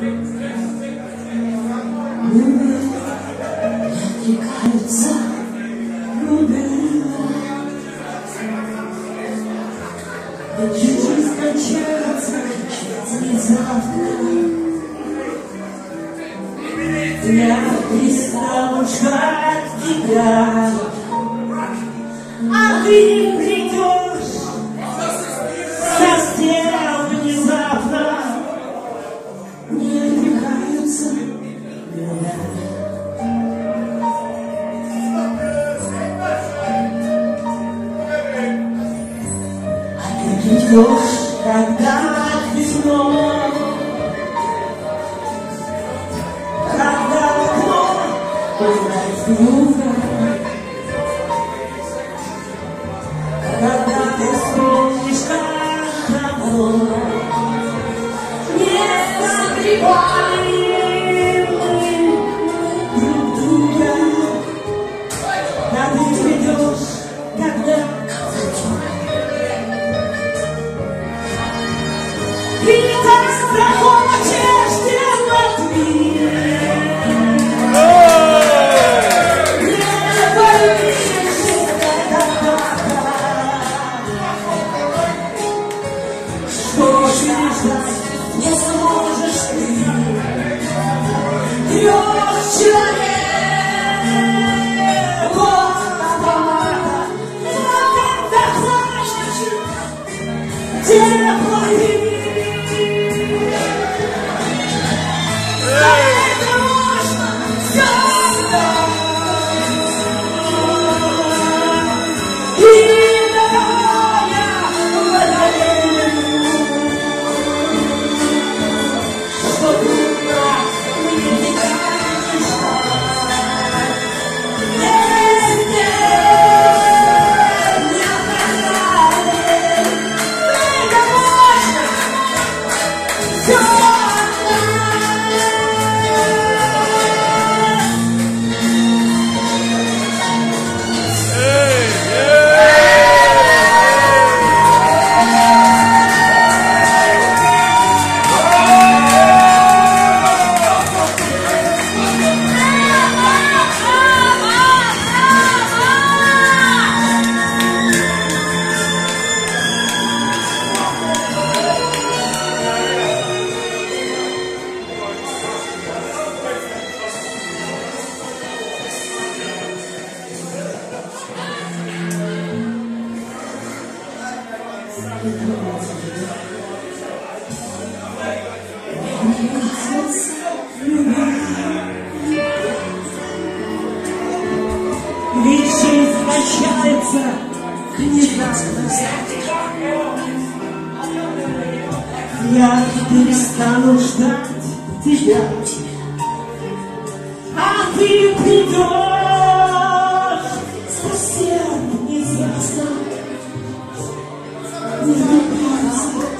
Я перестал ждать тебя, а ты мне Ποιος κατακτισμό Κατακτώ Τον αισθούδα Yeah. Вечность вращается книга. Я перестану ждать тебя, а ты придешь. Não.